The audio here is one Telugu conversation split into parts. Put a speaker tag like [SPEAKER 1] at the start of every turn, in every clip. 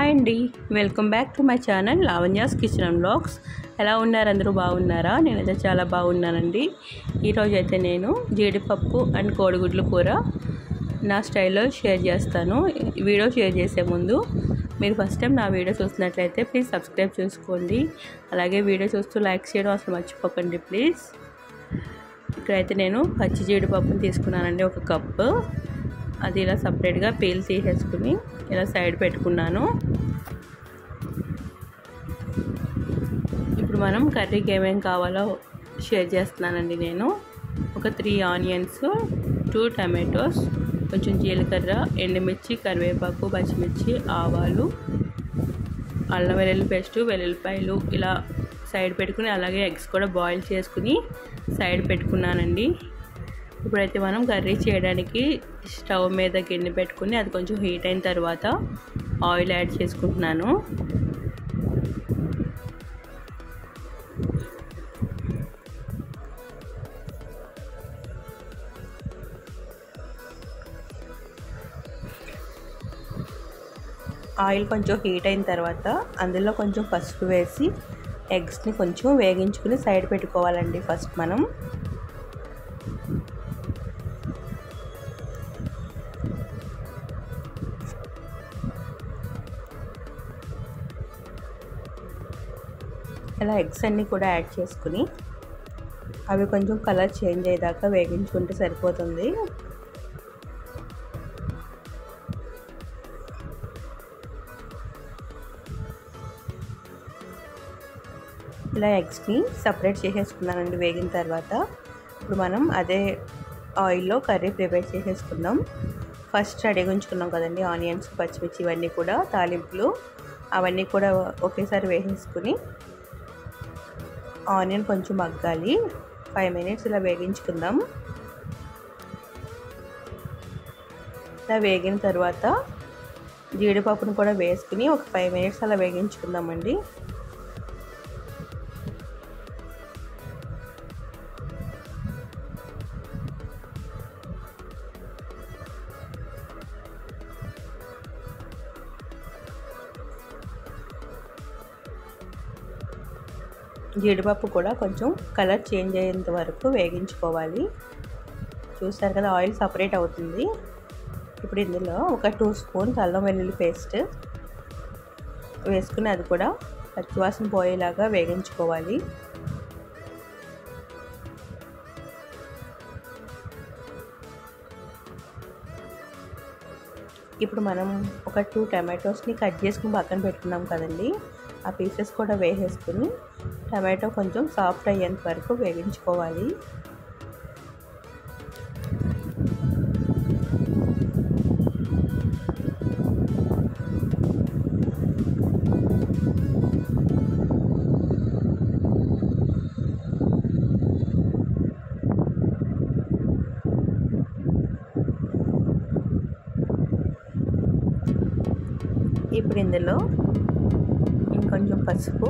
[SPEAKER 1] హాయ్ అండి. Welcome back to my channel Lavanya's kitchen and blogs. ఎలా ఉన్నారు? అందరూ బాగున్నారా? నేనైతే చాలా బాగున్నానండి. ఈరోజు అయితే నేను జీడిపప్పు అండ్ కోడిగుడ్లు కూర నా స్టైల్లో షేర్ చేస్తాను. వీడియో షేర్ చేసే ముందు మీరు ఫస్ట్ టైం నా వీడియో చూస్తున్నట్లయితే ప్లీజ్ సబ్స్క్రైబ్ చేసుకోండి. అలాగే వీడియో చూస్తూ లైక్ చేయడం అసలు మర్చిపోకండి ప్లీజ్. ఇక్కడైతే నేను పచ్చి జీడిపప్పుని తీసుకున్నానండి ఒక కప్పు. అది ఇలా సపరేట్గా పీల్ తీసేసుకుని ఇలా సైడ్ పెట్టుకున్నాను. ఇప్పుడు మనం కర్రీకి ఏమేమి కావాలో షేర్ చేస్తున్నానండి నేను. ఒక త్రీ ఆనియన్స్ టూ టమాటోస్ కొంచెం జీలకర్ర ఎండుమిర్చి కరివేపాకు పచ్చిమిర్చి ఆవాలు అల్లం వెల్లుల్లి పేస్ట్ వెల్లుల్లిపాయలు ఇలా సైడ్ పెట్టుకుని అలాగే ఎగ్స్ కూడా బాయిల్ చేసుకుని సైడ్ పెట్టుకున్నానండి. ఇప్పుడైతే మనం కర్రీ చేయడానికి స్టవ్ మీద గిన్నె పెట్టుకుని అది కొంచెం హీట్ అయిన తర్వాత ఆయిల్ యాడ్ చేసుకుంటున్నాను. ఆయిల్ కొంచెం హీట్ అయిన తర్వాత అందులో కొంచెం పసుపు వేసి ఎగ్స్ని కొంచెం వేగించుకుని సైడ్ పెట్టుకోవాలండి ఫస్ట్ మనం. ఇలా ఎగ్స్ అన్నీ కూడా యాడ్ చేసుకుని అవి కొంచెం కలర్ చేంజ్ అయ్యేదాకా వేగించుకుంటే సరిపోతుంది. ఇలా ఎగ్స్ని సపరేట్ చేసేసుకున్నానండి వేగిన తర్వాత. ఇప్పుడు మనం అదే ఆయిల్లో కర్రీ ప్రిపేర్ చేసేసుకుందాం. ఫస్ట్ రెడీగా ఉంచుకున్నాం కదండి ఆనియన్స్ పచ్చిమిర్చి ఇవన్నీ కూడా తాలింపులు అవన్నీ కూడా ఒకేసారి వేసేసుకుని ఆనియన్ కొంచెం మగ్గాలి. ఫైవ్ మినిట్స్ ఇలా వేగించుకుందాం. ఇలా వేగిన తర్వాత జీడిపప్పును కూడా వేసుకుని ఒక ఫైవ్ మినిట్స్ అలా వేగించుకుందామండి. జీడిపప్పు కూడా కొంచెం కలర్ చేంజ్ అయ్యేంత వరకు వేగించుకోవాలి. చూసారు కదా ఆయిల్ సపరేట్ అవుతుంది. ఇప్పుడు ఇందులో ఒక టూ స్పూన్స్ అల్లం వెల్లుల్లి పేస్ట్ వేసుకుని అది కూడా పచ్చివాసన పోయేలాగా వేగించుకోవాలి. ఇప్పుడు మనం ఒక టూ టమాటోస్ని కట్ చేసుకుని పక్కన పెట్టుకున్నాం కదండి. ఆ పీసెస్ కూడా వేసేసుకుని టమాటో కొంచెం సాఫ్ట్ అయ్యేంత వరకు వేగించుకోవాలి. ఇప్పుడు ఇందులో ఇంకొంచెం పసుపు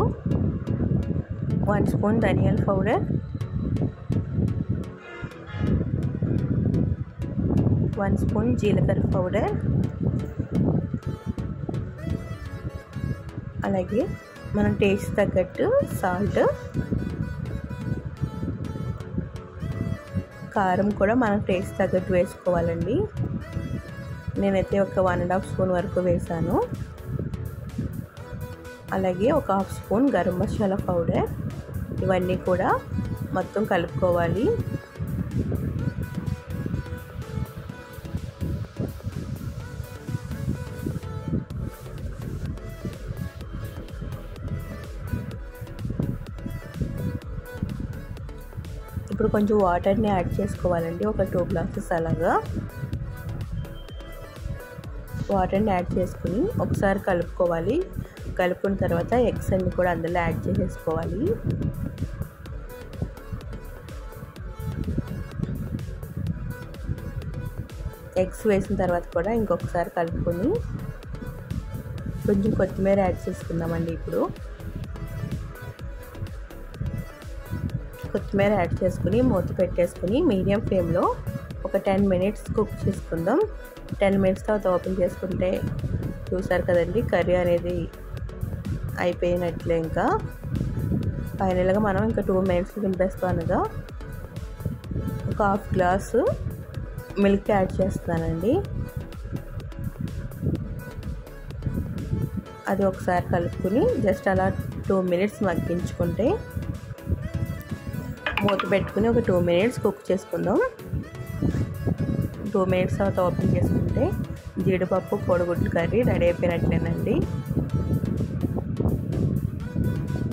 [SPEAKER 1] వన్ స్పూన్ ధనియాల పౌడర్ వన్ స్పూన్ జీలకర్ర పౌడర్ అలాగే మనం టేస్ట్ తగ్గట్టు సాల్ట్ కారం కూడా మనం టేస్ట్ తగ్గట్టు వేసుకోవాలండి. నేనైతే ఒక వన్ అండ్ హాఫ్ స్పూన్ వరకు వేసాను. అలాగే ఒక half spoon garam masala powder ఇవన్నీ కూడా మొత్తం కలుపుకోవాలి. ఇప్పుడు కొంచెం వాటర్ని యాడ్ చేసుకోవాలండి ఒక టూ గ్లాసెస్ అలాగా. వాటర్ని యాడ్ చేసుకుని ఒకసారి కలుపుకోవాలి. కలుపుకున్న తర్వాత ఎగ్స్ అన్ని కూడా అందులో యాడ్ చేసేసుకోవాలి. ఎగ్స్ వేసిన తర్వాత కూడా ఇంకొకసారి కలుపుకొని కొంచెం కొత్తిమీర యాడ్ చేసుకుందామండి ఇప్పుడు. కొత్తిమీర యాడ్ చేసుకుని మూత పెట్టేసుకుని మీడియం ఫ్లేమ్లో ఒక టెన్ మినిట్స్ కుక్ చేసుకుందాం. టెన్ మినిట్స్ తర్వాత ఓపెన్ చేసుకుంటే చూసారు కదండి కర్రీ అనేది అయిపోయినట్లే ఇంకా. ఫైనల్గా మనం ఇంకా టూ మినిట్స్ దింపేస్తానుగా. ఒక హాఫ్ గ్లాసు మిల్క్ యాడ్ చేస్తానండి. అది ఒకసారి కలుపుకుని జస్ట్ అలా టూ మినిట్స్ మగ్గించుకుంటే మూత పెట్టుకుని ఒక టూ మినిట్స్ కుక్ చేసుకుందాం. టూ మినిట్స్ తర్వాత ఓపెన్ చేసుకుంటే జీడిపప్పు కోడిగుడ్లు కర్రీ రెడీ అయిపోయినట్లేనండి.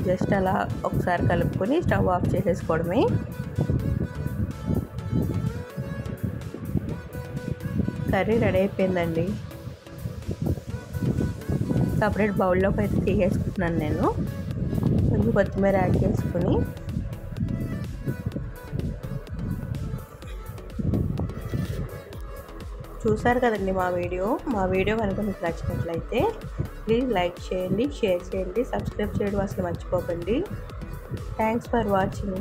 [SPEAKER 1] జస్ట్ అలా ఒకసారి కలుపుకొని స్టవ్ ఆఫ్ చేసేసుకోవడమే. కర్రీ రెడీ అయిపోయిందండి. సపరేట్ బౌల్లోకి అయితే తీసేసుకుంటున్నాను నేను. కొంచెం కొత్తిమీర యాడ్ చేసుకుని. చూసారు కదండి మా వీడియో? మా వీడియో కనుక మీకు నచ్చినట్లయితే ప్లీజ్ లైక్ చేయండి షేర్ చేయండి సబ్స్క్రైబ్ చేయడం అసలు మర్చిపోకండి. Thanks for watching